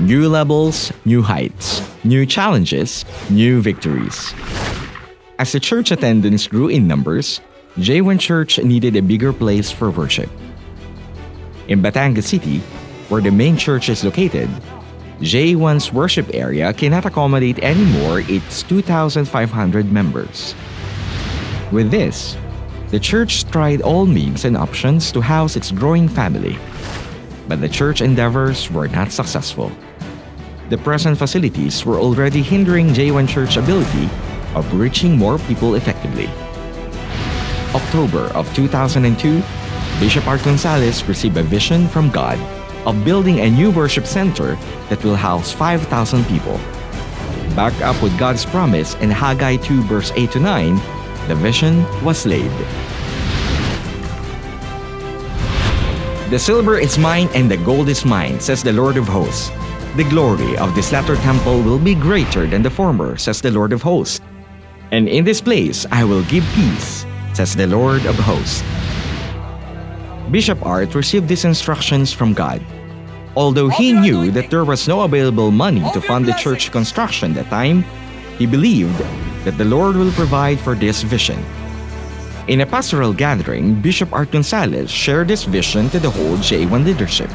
New levels, new heights, new challenges, new victories. As the church attendance grew in numbers, JA1 Church needed a bigger place for worship. In Batangas City, where the main church is located, JA1's worship area cannot accommodate anymore its 2,500 members. With this, the church tried all means and options to house its growing family, but the church endeavors were not successful. The present facilities were already hindering JA1 Church's ability of reaching more people effectively. October of 2002, Bishop Art Gonzalez received a vision from God of building a new worship center that will house 5,000 people. Backed up with God's promise in Haggai 2 verse 8 to 9, the vision was laid. The silver is mine and the gold is mine, says the Lord of hosts. The glory of this latter temple will be greater than the former, says the Lord of hosts. And in this place I will give peace, says the Lord of hosts. Bishop Art received these instructions from God. Although he knew that there was no available money to fund the church construction at that time, he believed that the Lord will provide for this vision. In a pastoral gathering, Bishop Art Gonzalez shared this vision to the whole JA1 leadership.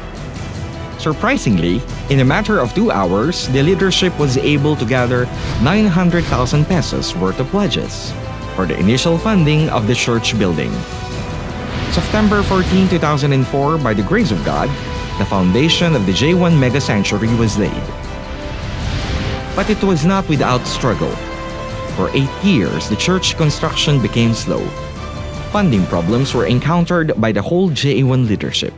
Surprisingly, in a matter of two hours, the leadership was able to gather 900,000 pesos worth of pledges for the initial funding of the church building. September 14, 2004, by the grace of God, the foundation of the JA1 Mega Sanctuary was laid. But it was not without struggle. For eight years, the church construction became slow. Funding problems were encountered by the whole JA1 leadership.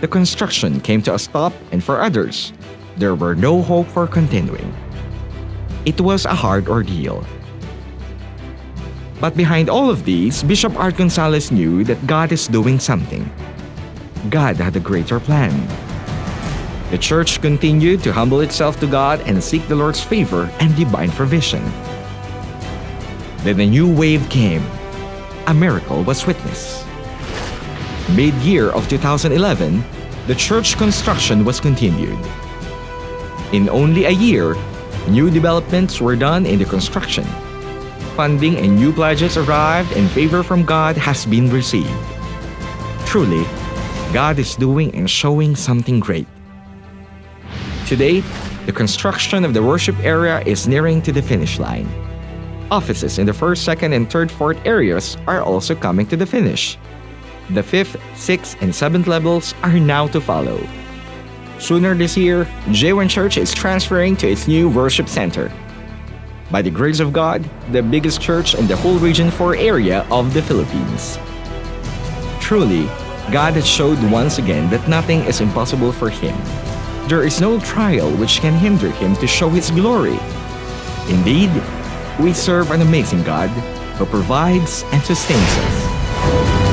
The construction came to a stop, and for others, there were no hope for continuing. It was a hard ordeal. But behind all of these, Bishop Art Gonzalez knew that God is doing something. God had a greater plan. The church continued to humble itself to God and seek the Lord's favor and divine provision. Then a new wave came. A miracle was witnessed. Mid-year of 2011, the church construction was continued. In only a year, new developments were done in the construction funding and new pledges arrived and favor from God has been received. Truly, God is doing and showing something great. Today, the construction of the worship area is nearing to the finish line. Offices in the first, second, and third, fourth areas are also coming to the finish. The fifth, sixth, and seventh levels are now to follow. Sooner this year, JA1 Church is transferring to its new worship center by the grace of God, the biggest church in the whole Region 4 area of the Philippines. Truly, God has showed once again that nothing is impossible for Him. There is no trial which can hinder Him to show His glory. Indeed, we serve an amazing God who provides and sustains us.